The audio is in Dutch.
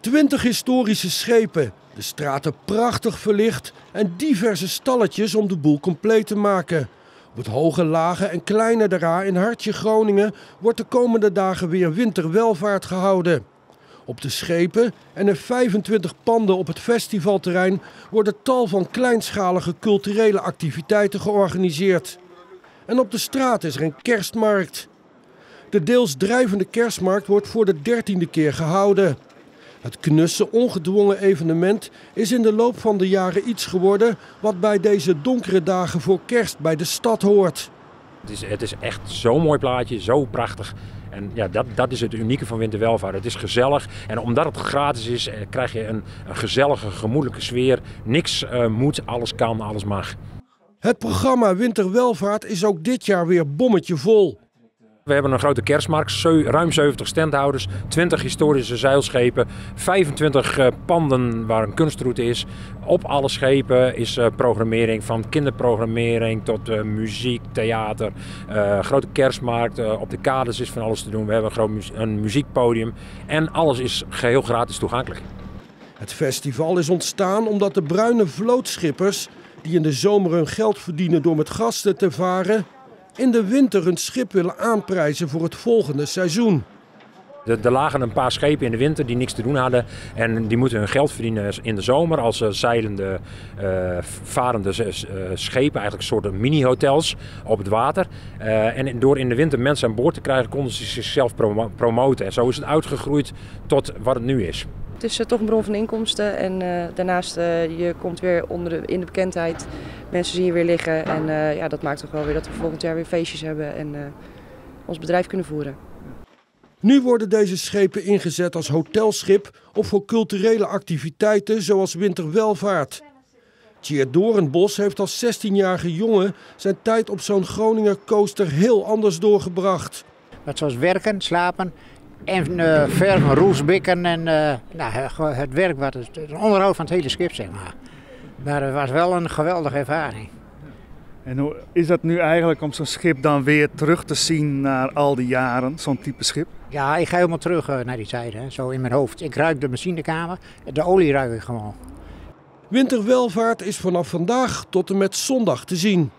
Twintig historische schepen, de straten prachtig verlicht en diverse stalletjes om de boel compleet te maken. Op het Hoge Lage en Kleine Dera in Hartje Groningen wordt de komende dagen weer winterwelvaart gehouden. Op de schepen en in 25 panden op het festivalterrein worden tal van kleinschalige culturele activiteiten georganiseerd. En op de straat is er een kerstmarkt. De deels drijvende kerstmarkt wordt voor de dertiende keer gehouden. Het knusse, ongedwongen evenement is in de loop van de jaren iets geworden wat bij deze donkere dagen voor kerst bij de stad hoort. Het is, het is echt zo'n mooi plaatje, zo prachtig. En ja, dat, dat is het unieke van winterwelvaart. Het is gezellig en omdat het gratis is, eh, krijg je een, een gezellige, gemoedelijke sfeer. Niks uh, moet, alles kan, alles mag. Het programma Winterwelvaart is ook dit jaar weer bommetje vol. We hebben een grote kerstmarkt, ruim 70 standhouders, 20 historische zeilschepen, 25 uh, panden waar een kunstroute is. Op alle schepen is uh, programmering, van kinderprogrammering tot uh, muziek, theater. grote kerstmarkt, op de kades is van alles te doen. We hebben een groot een muziekpodium en alles is geheel gratis toegankelijk. Het festival is ontstaan omdat de bruine vlootschippers, die in de zomer hun geld verdienen door met gasten te varen, in de winter hun schip willen aanprijzen voor het volgende seizoen. Er lagen een paar schepen in de winter die niks te doen hadden. En die moeten hun geld verdienen in de zomer als zeilende, uh, varende uh, schepen. Eigenlijk soorten mini-hotels op het water. Uh, en door in de winter mensen aan boord te krijgen, konden ze zichzelf prom promoten. En zo is het uitgegroeid tot wat het nu is. Het is toch een bron van inkomsten. En daarnaast, je komt weer onder de, in de bekendheid. Mensen zien je weer liggen. En ja, dat maakt toch wel weer dat we volgend jaar weer feestjes hebben. En ons bedrijf kunnen voeren. Nu worden deze schepen ingezet als hotelschip of voor culturele activiteiten zoals winterwelvaart. Tjeerd Doornbos heeft als 16-jarige jongen zijn tijd op zo'n Groninger coaster heel anders doorgebracht. Het was werken, slapen en uh, verven, roesbikken en uh, nou, het werk, wat het, het onderhoud van het hele schip zeg maar. Maar het was wel een geweldige ervaring. En hoe is dat nu eigenlijk om zo'n schip dan weer terug te zien naar al die jaren, zo'n type schip? Ja, ik ga helemaal terug uh, naar die tijd, hè. zo in mijn hoofd. Ik ruik de machinekamer, de olie ruik ik gewoon. Winterwelvaart is vanaf vandaag tot en met zondag te zien.